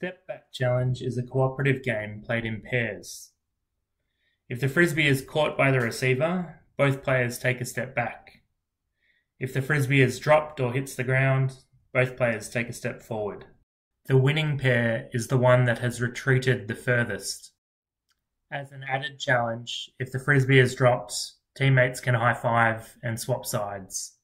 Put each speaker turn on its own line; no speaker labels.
Step Back Challenge is a cooperative game played in pairs. If the frisbee is caught by the receiver, both players take a step back. If the frisbee is dropped or hits the ground, both players take a step forward. The winning pair is the one that has retreated the furthest. As an added challenge, if the frisbee is dropped, teammates can high five and swap sides.